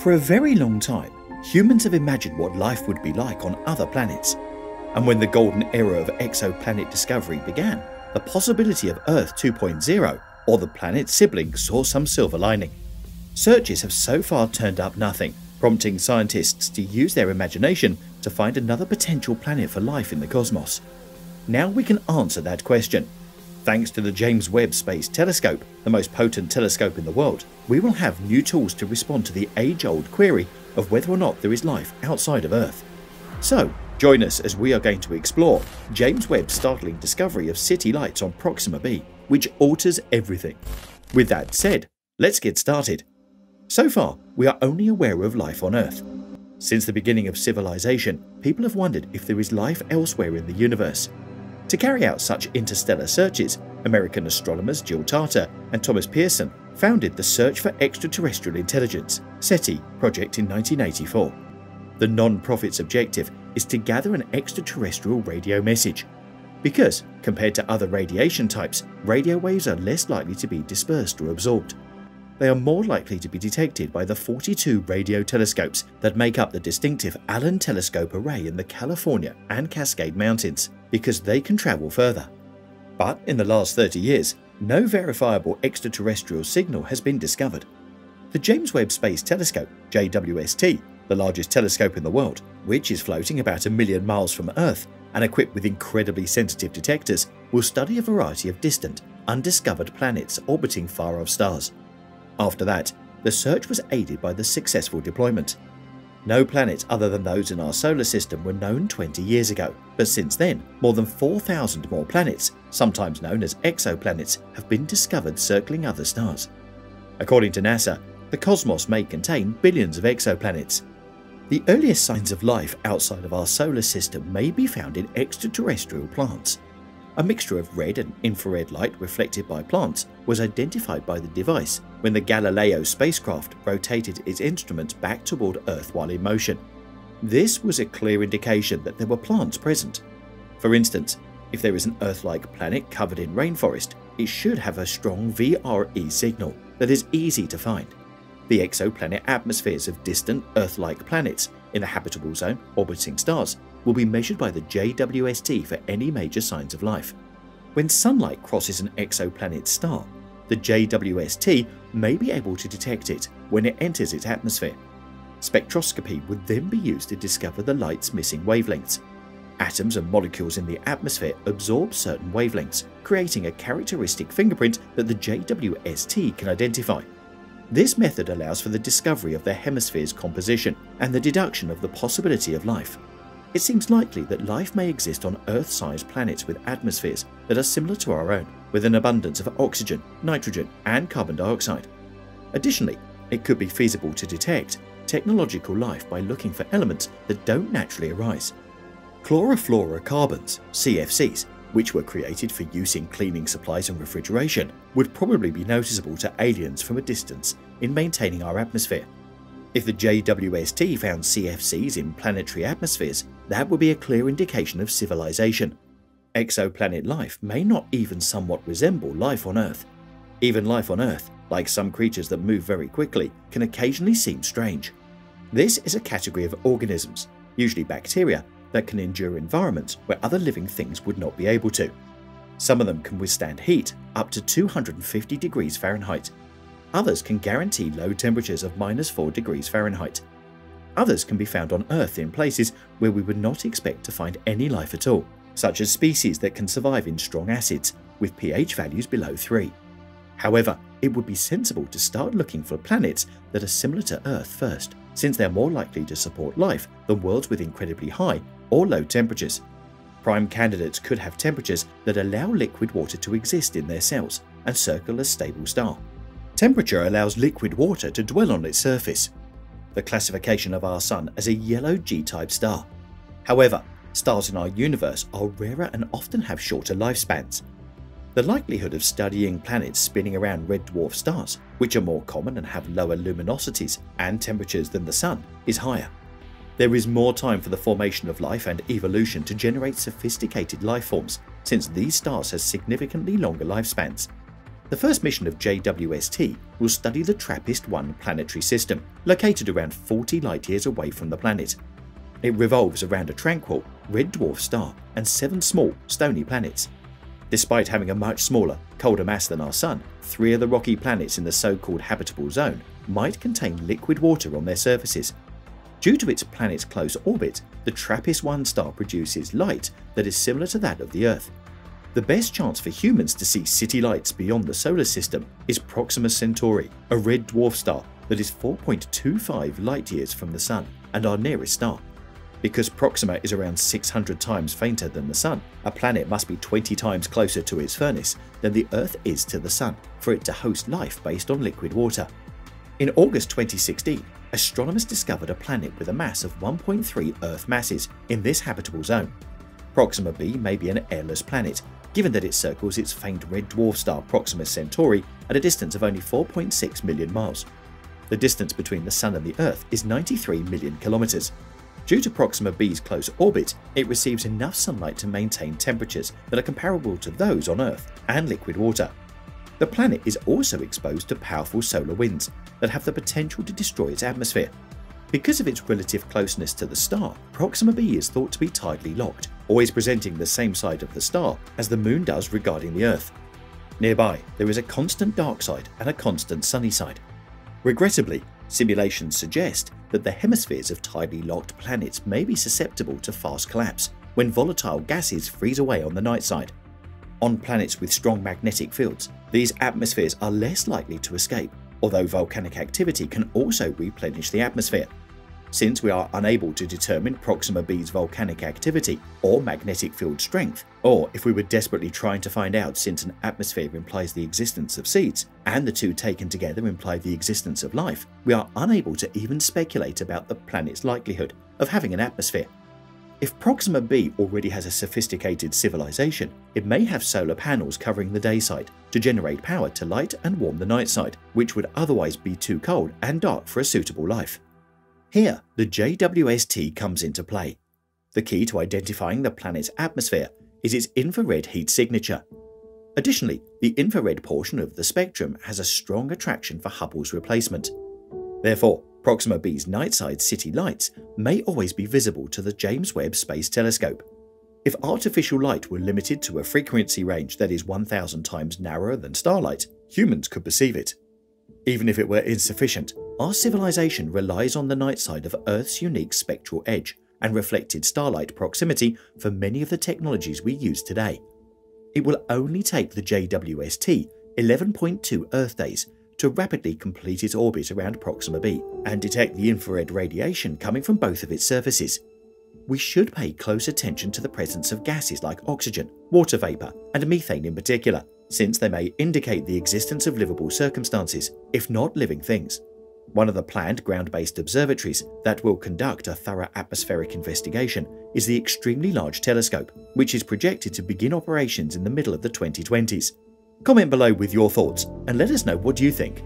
For a very long time, humans have imagined what life would be like on other planets. And when the golden era of exoplanet discovery began, the possibility of Earth 2.0 or the planet's siblings saw some silver lining. Searches have so far turned up nothing, prompting scientists to use their imagination to find another potential planet for life in the cosmos. Now we can answer that question Thanks to the James Webb Space Telescope, the most potent telescope in the world, we will have new tools to respond to the age old query of whether or not there is life outside of Earth. So, join us as we are going to explore James Webb's startling discovery of city lights on Proxima b, which alters everything. With that said, let's get started. So far, we are only aware of life on Earth. Since the beginning of civilization, people have wondered if there is life elsewhere in the universe, to carry out such interstellar searches, American astronomers Jill Tarter and Thomas Pierson founded the Search for Extraterrestrial Intelligence SETI project in 1984. The non-profit's objective is to gather an extraterrestrial radio message. Because, compared to other radiation types, radio waves are less likely to be dispersed or absorbed. They are more likely to be detected by the 42 radio telescopes that make up the distinctive Allen Telescope Array in the California and Cascade Mountains because they can travel further. But in the last 30 years, no verifiable extraterrestrial signal has been discovered. The James Webb Space Telescope, JWST, the largest telescope in the world, which is floating about a million miles from Earth and equipped with incredibly sensitive detectors, will study a variety of distant, undiscovered planets orbiting far off stars. After that, the search was aided by the successful deployment no planets other than those in our solar system were known 20 years ago, but since then, more than 4,000 more planets, sometimes known as exoplanets, have been discovered circling other stars. According to NASA, the cosmos may contain billions of exoplanets. The earliest signs of life outside of our solar system may be found in extraterrestrial plants. A mixture of red and infrared light reflected by plants was identified by the device when the Galileo spacecraft rotated its instruments back toward Earth while in motion. This was a clear indication that there were plants present. For instance, if there is an Earth-like planet covered in rainforest, it should have a strong VRE signal that is easy to find. The exoplanet atmospheres of distant Earth-like planets in the habitable zone orbiting stars will be measured by the JWST for any major signs of life. When sunlight crosses an exoplanet star, the JWST may be able to detect it when it enters its atmosphere. Spectroscopy would then be used to discover the light's missing wavelengths. Atoms and molecules in the atmosphere absorb certain wavelengths, creating a characteristic fingerprint that the JWST can identify. This method allows for the discovery of the hemisphere's composition and the deduction of the possibility of life. It seems likely that life may exist on Earth-sized planets with atmospheres that are similar to our own, with an abundance of oxygen, nitrogen and carbon dioxide. Additionally, it could be feasible to detect technological life by looking for elements that don't naturally arise. Chlorofluorocarbons, CFCs, which were created for use in cleaning supplies and refrigeration, would probably be noticeable to aliens from a distance in maintaining our atmosphere if the JWST found CFCs in planetary atmospheres, that would be a clear indication of civilization. Exoplanet life may not even somewhat resemble life on Earth. Even life on Earth, like some creatures that move very quickly, can occasionally seem strange. This is a category of organisms, usually bacteria, that can endure environments where other living things would not be able to. Some of them can withstand heat up to 250 degrees Fahrenheit Others can guarantee low temperatures of minus 4 degrees Fahrenheit. Others can be found on Earth in places where we would not expect to find any life at all, such as species that can survive in strong acids with pH values below 3. However, it would be sensible to start looking for planets that are similar to Earth first, since they're more likely to support life than worlds with incredibly high or low temperatures. Prime candidates could have temperatures that allow liquid water to exist in their cells and circle a stable star. Temperature allows liquid water to dwell on its surface. The classification of our Sun as a yellow G-type star. However, stars in our universe are rarer and often have shorter lifespans. The likelihood of studying planets spinning around red dwarf stars, which are more common and have lower luminosities and temperatures than the Sun, is higher. There is more time for the formation of life and evolution to generate sophisticated life forms, since these stars have significantly longer lifespans. The first mission of JWST will study the TRAPPIST-1 planetary system, located around 40 light-years away from the planet. It revolves around a tranquil, red dwarf star and seven small, stony planets. Despite having a much smaller, colder mass than our Sun, three of the rocky planets in the so-called habitable zone might contain liquid water on their surfaces. Due to its planet's close orbit, the TRAPPIST-1 star produces light that is similar to that of the Earth. The best chance for humans to see city lights beyond the solar system is Proxima Centauri, a red dwarf star that is 4.25 light-years from the Sun and our nearest star. Because Proxima is around 600 times fainter than the Sun, a planet must be 20 times closer to its furnace than the Earth is to the Sun for it to host life based on liquid water. In August 2016, astronomers discovered a planet with a mass of 1.3 Earth masses in this habitable zone. Proxima b may be an airless planet, given that it circles its faint red dwarf star Proxima Centauri at a distance of only 4.6 million miles. The distance between the Sun and the Earth is 93 million kilometers, Due to Proxima b's close orbit, it receives enough sunlight to maintain temperatures that are comparable to those on Earth and liquid water. The planet is also exposed to powerful solar winds that have the potential to destroy its atmosphere. Because of its relative closeness to the star, Proxima b is thought to be tidally locked, always presenting the same side of the star as the Moon does regarding the Earth. Nearby, there is a constant dark side and a constant sunny side. Regrettably, simulations suggest that the hemispheres of tidally locked planets may be susceptible to fast collapse when volatile gases freeze away on the night side. On planets with strong magnetic fields, these atmospheres are less likely to escape, although volcanic activity can also replenish the atmosphere. Since we are unable to determine Proxima b's volcanic activity or magnetic field strength, or if we were desperately trying to find out since an atmosphere implies the existence of seeds, and the two taken together imply the existence of life, we are unable to even speculate about the planet's likelihood of having an atmosphere. If Proxima b already has a sophisticated civilization, it may have solar panels covering the day side to generate power to light and warm the night side, which would otherwise be too cold and dark for a suitable life. Here, the JWST comes into play. The key to identifying the planet's atmosphere is its infrared heat signature. Additionally, the infrared portion of the spectrum has a strong attraction for Hubble's replacement. Therefore, Proxima b's nightside city lights may always be visible to the James Webb Space Telescope. If artificial light were limited to a frequency range that is 1000 times narrower than starlight, humans could perceive it. Even if it were insufficient, our civilization relies on the night side of Earth's unique spectral edge and reflected starlight proximity for many of the technologies we use today. It will only take the JWST 11.2 Earth days to rapidly complete its orbit around Proxima b and detect the infrared radiation coming from both of its surfaces. We should pay close attention to the presence of gases like oxygen, water vapour, and methane in particular, since they may indicate the existence of livable circumstances, if not living things one of the planned ground-based observatories that will conduct a thorough atmospheric investigation is the Extremely Large Telescope, which is projected to begin operations in the middle of the 2020s. Comment below with your thoughts and let us know what you think.